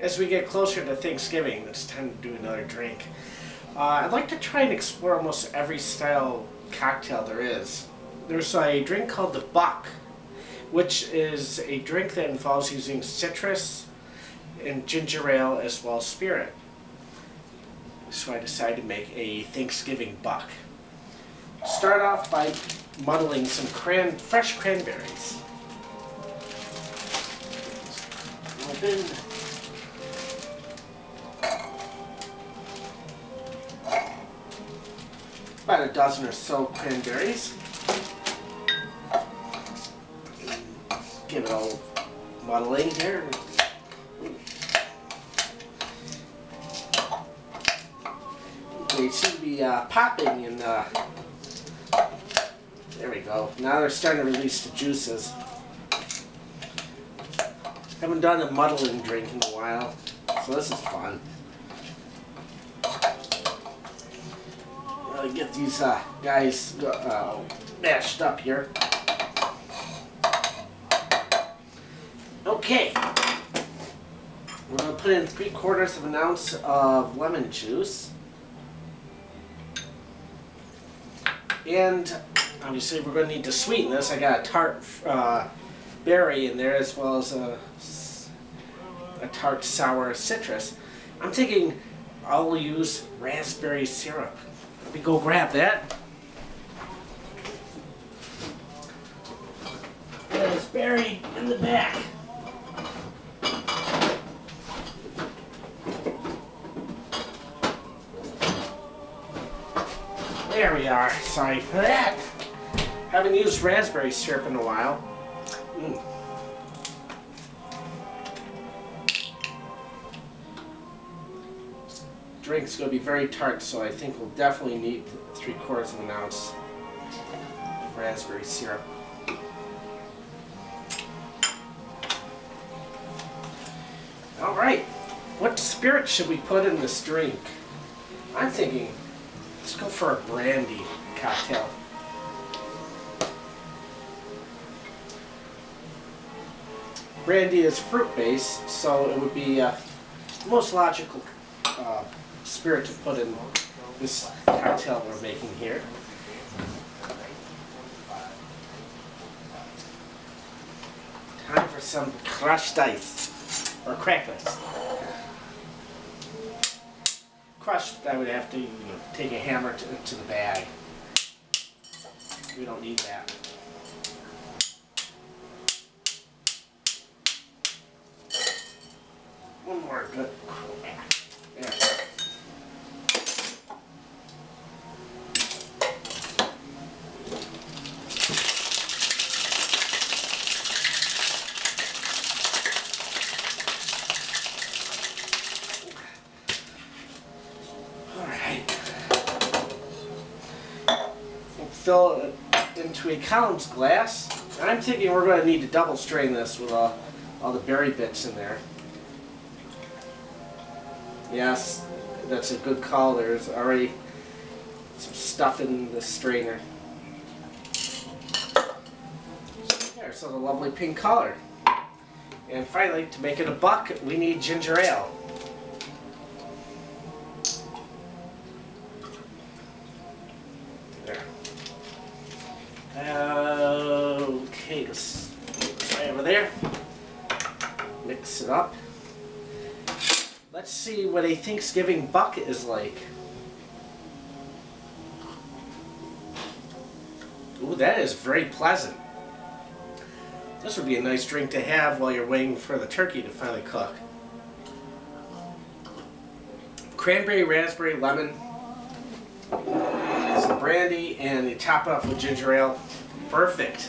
as we get closer to Thanksgiving, it's time to do another drink. Uh, I'd like to try and explore almost every style cocktail there is. There's a drink called the Buck, which is a drink that involves using citrus and ginger ale as well as spirit. So I decided to make a Thanksgiving Buck. Start off by muddling some cran fresh cranberries. Open. About a dozen or so cranberries. Give it all muddling here. They seem to be uh, popping and uh, there we go. Now they're starting to release the juices. Haven't done a muddling drink in a while, so this is fun. Really get these uh, guys uh, mashed up here. Okay. We're going to put in three quarters of an ounce of lemon juice. And obviously we're going to need to sweeten this. I got a tart uh, berry in there as well as a, a tart sour citrus. I'm thinking I'll use raspberry syrup. Let me go grab that. It's buried in the back. There we are. Sorry for that. Haven't used raspberry syrup in a while. Mm. Drink's going to be very tart, so I think we'll definitely need three quarters of an ounce of raspberry syrup. Alright, what spirit should we put in this drink? I'm thinking, let's go for a brandy cocktail. Brandy is fruit-based, so it would be uh, the most logical uh, spirit to put in this cocktail we're making here. Time for some crushed ice, or cracked ice. Crushed, I would have to you know, take a hammer to, to the bag. We don't need that. One more good crack. There. Fill it into a Collins glass. And I'm thinking we're going to need to double strain this with uh, all the berry bits in there. Yes, that's a good call. There's already some stuff in the strainer. There, so the lovely pink color. And finally, to make it a buck, we need ginger ale. Try over there. Mix it up. Let's see what a Thanksgiving bucket is like. Ooh, that is very pleasant. This would be a nice drink to have while you're waiting for the turkey to finally cook. Cranberry, raspberry, lemon, some brandy, and you top it off with ginger ale. Perfect.